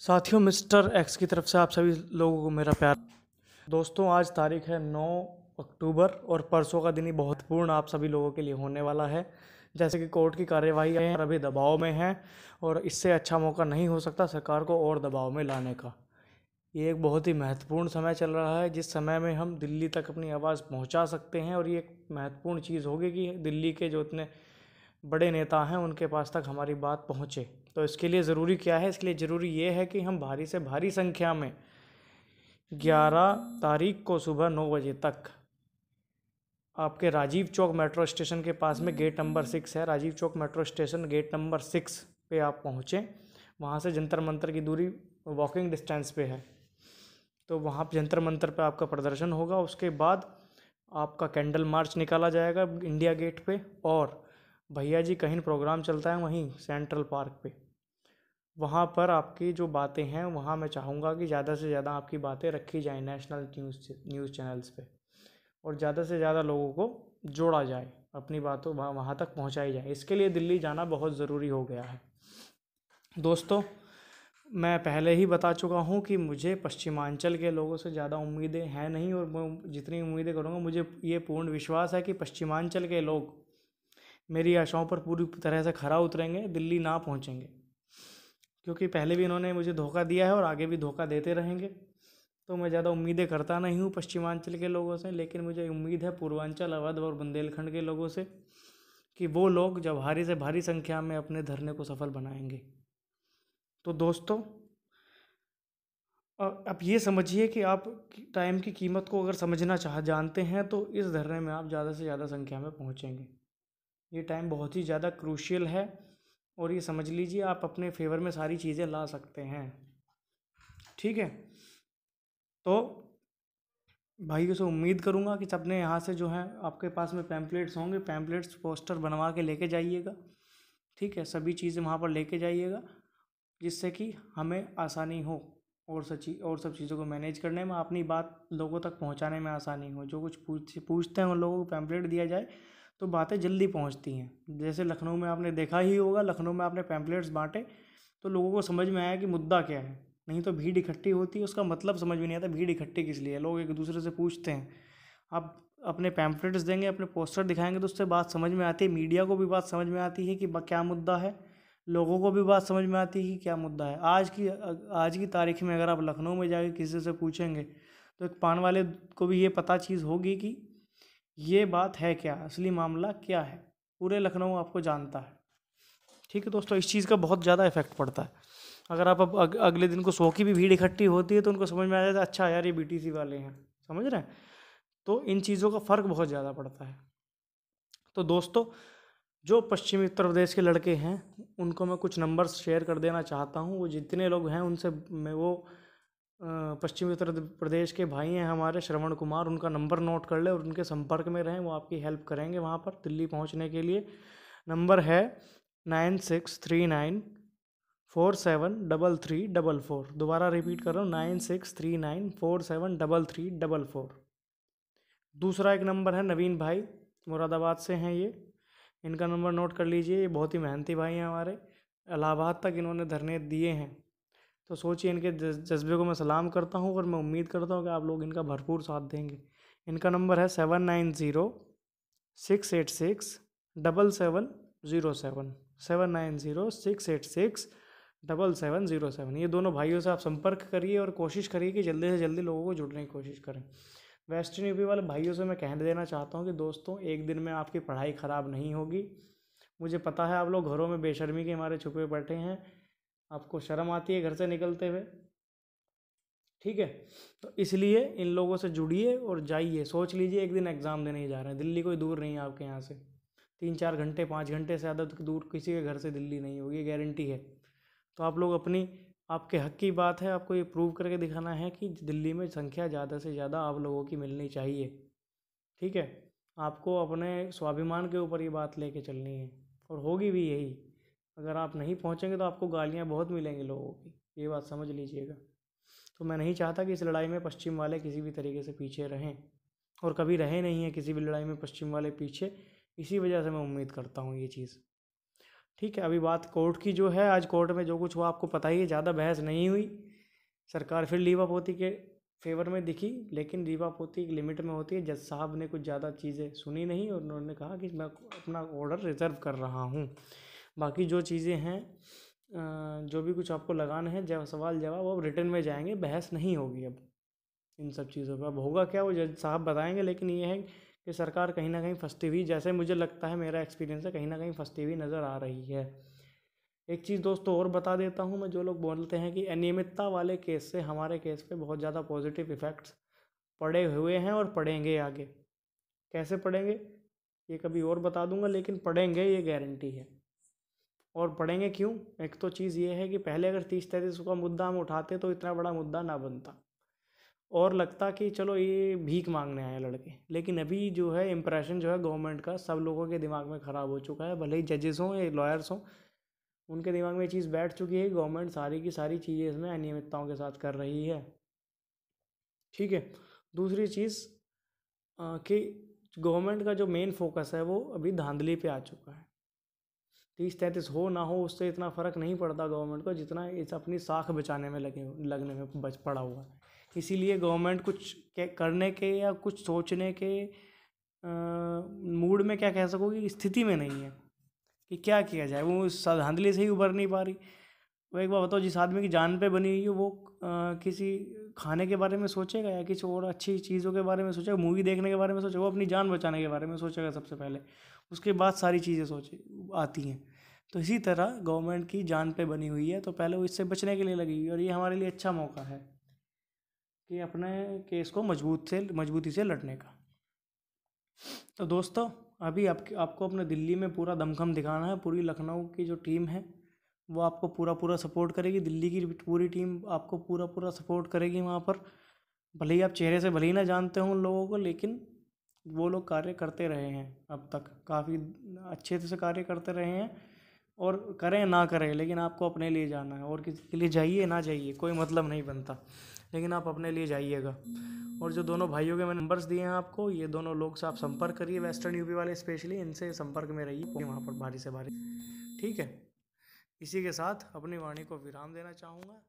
साथियों, mister x की तरफ़ से आप सभी लोगों को मेरा प्यार। दोस्तों, आज तारीख है 9 अक्टूबर और परसों का दिन ही बहुत पूर्ण आप सभी लोगों के लिए होने वाला है। जैसे कि कोर्ट की कार्यवाही है अभी दबाव में है, और इससे अच्छा मौका नहीं हो सकता सरकार को और दबाव में लाने का। ये एक बहुत ही महत्वपूर्ण समय चल रहा है, जिस समय में हम दिल्ली तक अपनी आवाज़ पहुँचा सकते हैं, और ये एक महत्वपूर्ण चीज़ होगी कि दिल्ली के जो इतने बड़े नेता हैं, उनके पास तक हमारी बात पहुँचे। तो इसके लिए ज़रूरी क्या है? इसके लिए ज़रूरी ये है कि हम भारी से भारी संख्या में 11 तारीख को सुबह नौ बजे तक आपके राजीव चौक मेट्रो स्टेशन के पास में गेट नंबर सिक्स है। Rajiv Chowk metro station gate number six पे आप पहुँचें। वहाँ से जंतर मंतर की दूरी वॉकिंग डिस्टेंस पे है। तो वहाँ जंतर मंतर पे आपका प्रदर्शन होगा। उसके बाद आपका कैंडल मार्च निकाला जाएगा इंडिया गेट पे और भैया जी, कहीं प्रोग्राम चलता है वहीं सेंट्रल पार्क पे। वहाँ पर आपकी जो बातें हैं, वहाँ मैं चाहूँगा कि ज़्यादा से ज़्यादा आपकी बातें रखी जाएँ नेशनल न्यूज़ न्यूज़ चैनल्स पे और ज़्यादा से ज़्यादा लोगों को जोड़ा जाए, अपनी बातों वहाँ वहाँ तक पहुँचाई जाए। इसके लिए दिल्ली जाना बहुत ज़रूरी हो गया है। दोस्तों, मैं पहले ही बता चुका हूँ कि मुझे पश्चिमांचल के लोगों से ज़्यादा उम्मीदें हैं नहीं और मैं जितनी उम्मीदें करूँगा, मुझे ये पूर्ण विश्वास है कि पश्चिमांचल के लोग मेरी आशाओं पर पूरी तरह से खरा उतरेंगे, दिल्ली ना पहुँचेंगे। क्योंकि पहले भी इन्होंने मुझे धोखा दिया है और आगे भी धोखा देते रहेंगे। तो मैं ज़्यादा उम्मीदें करता नहीं हूँ पश्चिमांचल के लोगों से, लेकिन मुझे उम्मीद है पूर्वांचल, अवध और बुंदेलखंड के लोगों से कि वो लोग जब भारी से भारी संख्या में अपने धरने को सफल बनाएँगे। तो दोस्तों अब ये समझिए कि आप टाइम की कीमत को अगर समझना चाह, जानते हैं तो इस धरने में आप ज़्यादा से ज़्यादा संख्या में पहुँचेंगे। ये टाइम बहुत ही ज़्यादा क्रूशियल है और ये समझ लीजिए आप अपने फेवर में सारी चीज़ें ला सकते हैं। ठीक है? तो भाइयों, से उम्मीद करूँगा कि सबने यहाँ से जो है आपके पास में पैम्पलेट्स होंगे। पैम्पलेट्स पोस्टर बनवा के लेके जाइएगा। ठीक है? सभी चीज़ें वहाँ पर लेके जाइएगा, जिससे कि हमें आसानी हो और सची, और सब चीज़ों को मैनेज करने में, अपनी बात लोगों तक पहुँचाने में आसानी हो। जो कुछ पूछ, पूछते हैं उन लोगों को पैम्पलेट दिया जाए तो बातें जल्दी पहुँचती हैं। जैसे लखनऊ में आपने देखा ही होगा, लखनऊ में आपने पैम्पलेट्स बांटे तो लोगों को समझ में आया कि मुद्दा क्या है। नहीं तो भीड़ इकट्ठी होती है उसका मतलब समझ में नहीं आता भीड़ इकट्ठी किस लिए लोग एक दूसरे से पूछते हैं। आप अपने पैम्पलेट्स देंगे, अपने पोस्टर दिखाएँगे तो उससे बात समझ में आती है मीडिया को भी बात समझ में आती है कि क्या मुद्दा है। लोगों को भी बात समझ में आती है कि क्या मुद्दा है। आज की आज की तारीख में अगर आप लखनऊ में जाके किसी से पूछेंगे तो एक पान वाले को भी ये पता चीज़ होगी कि ये बात है क्या? असली मामला क्या है? पूरे लखनऊ आपको जानता है। ठीक है दोस्तों इस चीज़ का बहुत ज़्यादा इफ़ेक्ट पड़ता है। अगर आप अब अग, अगले दिन को सौ की भी भीड़ इकट्ठी होती है तो उनको समझ में आ जाता है अच्छा यार ये बीटीसी वाले हैं। समझ रहे हैं? तो इन चीज़ों का फ़र्क बहुत ज़्यादा पड़ता है। तो दोस्तों जो पश्चिमी उत्तर प्रदेश के लड़के हैं उनको मैं कुछ नंबर्स शेयर कर देना चाहता हूँ। वो जितने लोग हैं उनसे मैं वो पश्चिमी उत्तर प्रदेश के भाई हैं हमारे, श्रवण कुमार, उनका नंबर नोट कर ले और उनके संपर्क में रहें, वो आपकी हेल्प करेंगे वहाँ पर दिल्ली पहुँचने के लिए। नंबर है nine six three nine four seven double three double four. दोबारा रिपीट कर रहा हूँ, nine six three nine four seven double three double four. दूसरा एक नंबर है नवीन भाई, मुरादाबाद से हैं ये। इनका नंबर नोट कर लीजिए, ये बहुत ही मेहनती भाई हैं हमारे। इलाहाबाद तक इन्होंने धरने दिए हैं। तो सोचिए इनके जज्बे को मैं सलाम करता हूँ और मैं उम्मीद करता हूँ कि आप लोग इनका भरपूर साथ देंगे। इनका नंबर है seven nine zero six eight six double seven zero seven. Seven nine zero six eight six double seven zero seven. ये दोनों भाइयों से आप संपर्क करिए और कोशिश करिए कि जल्दी से जल्दी लोगों को जुड़ने की कोशिश करें। वेस्टर्न यूपी वाले भाइयों से मैं कह देना चाहता हूँ कि दोस्तों, एक दिन में आपकी पढ़ाई ख़राब नहीं होगी। मुझे पता है आप लोग घरों में बेशर्मी के हमारे छुपे बैठे हैं। आपको शर्म आती है घर से निकलते हुए। ठीक है? तो इसलिए इन लोगों से जुड़िए और जाइए। सोच लीजिए, एक दिन एग्ज़ाम देने ही जा रहे हैं। दिल्ली कोई दूर नहीं है आपके यहाँ से। तीन चार घंटे, पाँच घंटे से ज़्यादा दूर किसी के घर से दिल्ली नहीं होगी, गारंटी है। तो आप लोग अपनी, आपके हक की बात है, आपको ये प्रूव करके दिखाना है कि दिल्ली में संख्या ज़्यादा से ज़्यादा आप लोगों की मिलनी चाहिए। ठीक है? आपको अपने स्वाभिमान के ऊपर ये बात लेके चलनी है। और होगी भी यही। अगर आप नहीं पहुँचेंगे तो आपको गालियाँ बहुत मिलेंगी लोगों की। ये बात समझ लीजिएगा। तो मैं नहीं चाहता कि इस लड़ाई में पश्चिम वाले किसी भी तरीके से पीछे रहें और कभी रहे नहीं हैं किसी भी लड़ाई में पश्चिम वाले पीछे, इसी वजह से मैं उम्मीद करता हूँ ये चीज़। ठीक है, अभी बात कोर्ट की जो है, आज कोर्ट में जो कुछ हुआ आपको पता ही है, ज़्यादा बहस नहीं हुई। सरकार फिर लीवा पोती के फेवर में दिखी, लेकिन लीवा पोती एक लिमिट में होती है। जज साहब ने कुछ ज़्यादा चीज़ें सुनी नहीं और उन्होंने कहा कि मैं अपना ऑर्डर रिज़र्व कर रहा हूँ। बाकी जो चीज़ें हैं जो भी कुछ आपको लगाना है, जब सवाल जवाब अब रिटर्न में जाएँगे, बहस नहीं होगी अब इन सब चीज़ों पर अब होगा क्या, वो जज साहब बताएँगे, लेकिन ये है कि सरकार कहीं ना कहीं फंसती हुई, जैसे मुझे लगता है, मेरा एक्सपीरियंस है, कहीं ना कहीं फंसती हुई नज़र आ रही है। एक चीज़ दोस्तों और बता देता हूँ मैं, जो लोग बोलते हैं कि अनियमितता वाले केस से हमारे केस पे बहुत ज़्यादा पॉजिटिव इफ़ेक्ट्स पड़े हुए हैं और पड़ेंगे आगे। कैसे पड़ेंगे, ये कभी और बता दूँगा, लेकिन पढ़ेंगे ये गारंटी है। और पढ़ेंगे क्यों? एक तो चीज़ ये है कि पहले अगर तीस तैंतीस का मुद्दा हम उठाते तो इतना बड़ा मुद्दा ना बनता। और लगता कि चलो ये भीख मांगने आए लड़के, लेकिन अभी जो है इम्प्रेशन जो है गवर्नमेंट का सब लोगों के दिमाग में ख़राब हो चुका है। भले ही जजेस हों या लॉयर्स हों, उनके दिमाग में ये चीज़ बैठ चुकी है गवर्नमेंट सारी की सारी चीज़ें इसमें अनियमितताओं के साथ कर रही है। ठीक है, दूसरी चीज़ कि गवर्नमेंट का जो मेन फोकस है वो अभी धांधली पे आ चुका है। तीस तैंतीस हो ना हो, उससे इतना फ़र्क नहीं पड़ता गवर्नमेंट को जितना इस अपनी साख बचाने में लगे, लगने में बच पड़ा हुआ है। इसीलिए गवर्नमेंट कुछ करने के या कुछ सोचने के मूड में क्या कह सको कि स्थिति में नहीं है, कि क्या किया जाए? वो धांधली से ही उभर नहीं पा रही। वो एक बार बताओ, जिस आदमी की जान पे बनी हुई है, वो किसी खाने के बारे में सोचेगा या किसी और अच्छी चीज़ों के बारे में सोचेगा, मूवी देखने के बारे में सोचेगा, वो अपनी जान बचाने के बारे में सोचेगा सबसे पहले। उसके बाद सारी चीज़ें सोचे, आती हैं। तो इसी तरह गवर्नमेंट की जान पे बनी हुई है तो पहले वो इससे बचने के लिए लगी हुई है, और ये हमारे लिए अच्छा मौका है कि अपने केस को मज़बूत से, मजबूती से लड़ने का। तो दोस्तों, अभी आप आपको अपने दिल्ली में पूरा दमखम दिखाना है, पूरी लखनऊ की जो टीम है वो आपको पूरा पूरा सपोर्ट करेगी, दिल्ली की पूरी टीम आपको पूरा पूरा सपोर्ट करेगी वहाँ पर। भले ही आप चेहरे से भले ही ना जानते हों उन लोगों को, लेकिन वो लोग कार्य करते रहे हैं अब तक। काफ़ी अच्छे से कार्य करते रहे हैं और करें ना करें, लेकिन आपको अपने लिए जाना है। और किसी के लिए जाइए ना जाइए, कोई मतलब नहीं बनता, लेकिन आप अपने लिए जाइएगा। और जो दोनों भाइयों के मैंने नंबर्स दिए हैं आपको, ये दोनों लोग से आप संपर्क करिए वेस्टर्न यूपी वाले स्पेशली इनसे संपर्क में रहिए, वहाँ पर भारी से भारी। ठीक है? इसी के साथ अपनी वाणी को विराम देना चाहूँगा।